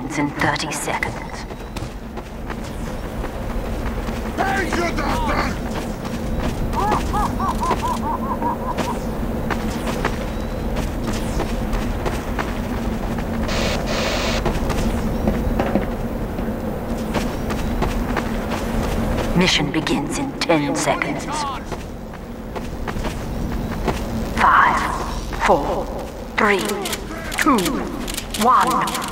in 30 seconds. Thank you, Doctor! Mission begins in 10 seconds. Five, four, three, two, one.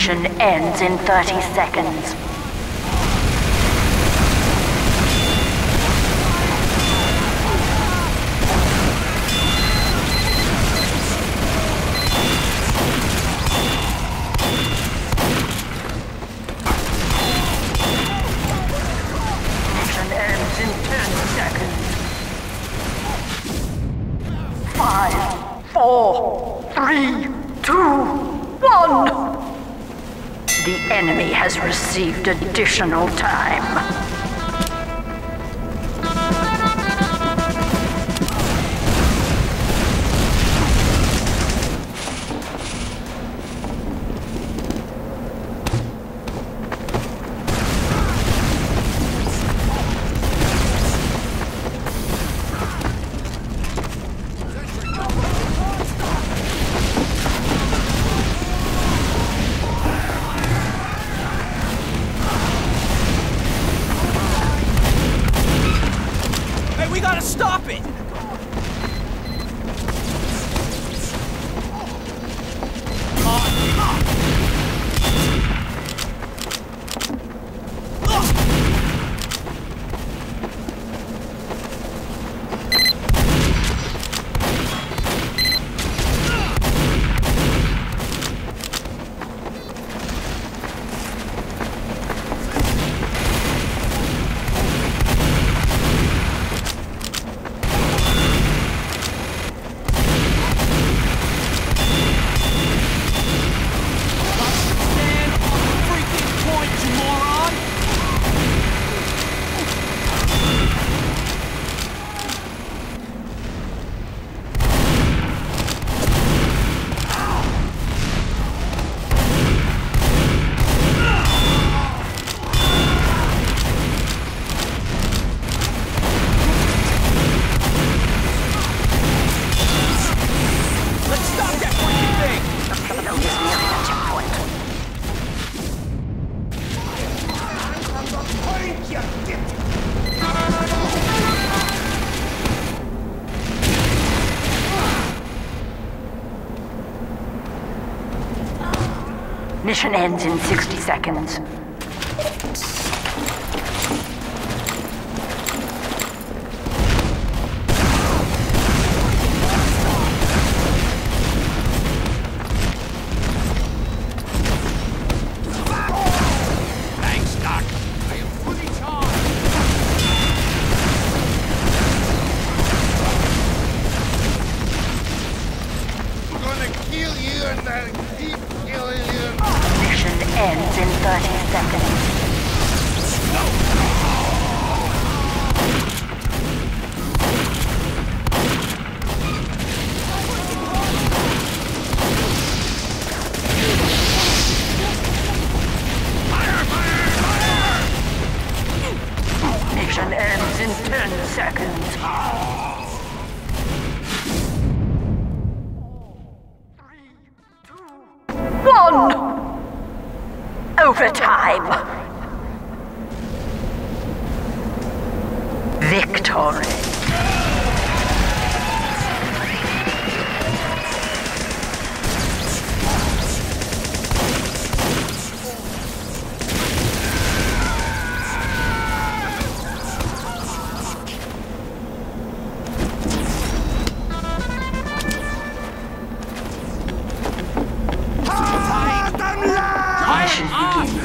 Mission ends in 30 seconds. Has received additional time. Mission ends in 60 seconds. Thanks, Doc. I am fully charged. We're gonna kill you and then keep killing. Mission ends in 30 seconds. Mission ends in 10 seconds. One! Overtime! Victory! Mission begins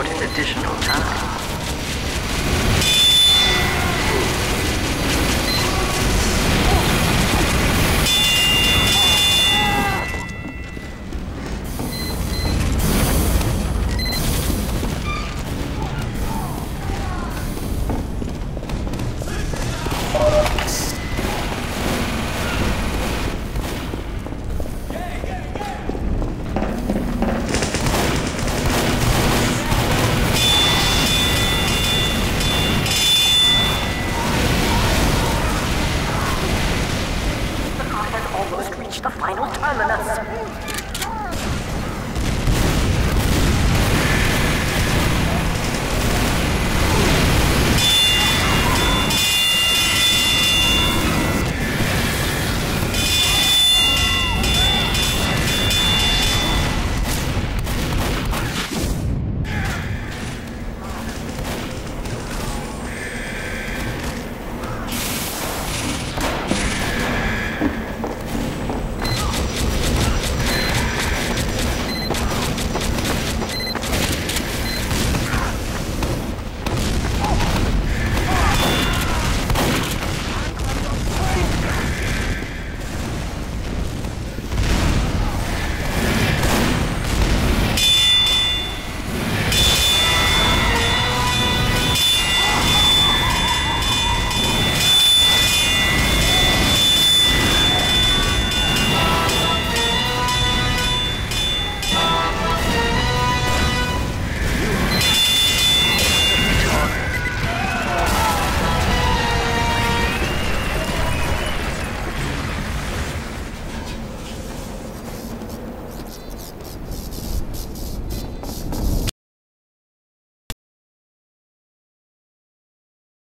Additional time.